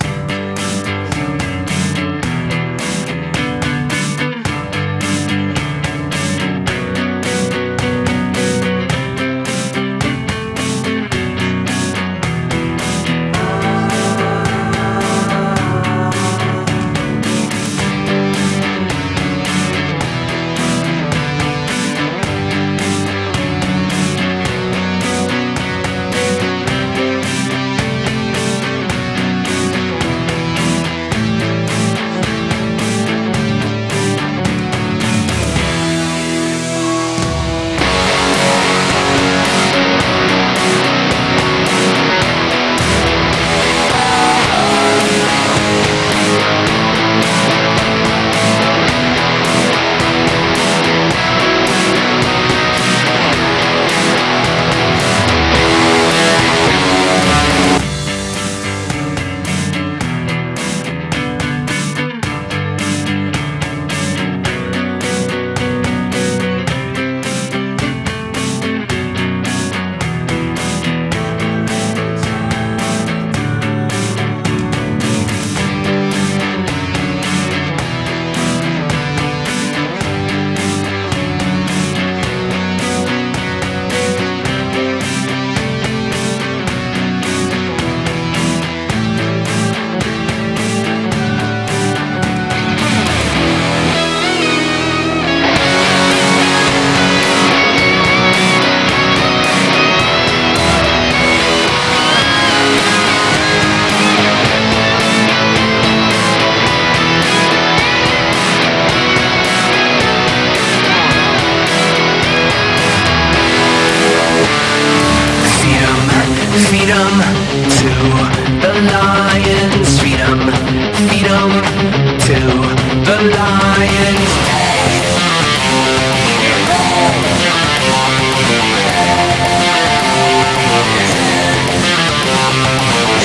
Thanks. freedom to the lions. Freedom, freedom to the lions.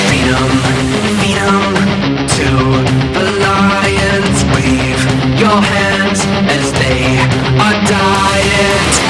Freedom, freedom to the lions. Wave your hands as they are dying.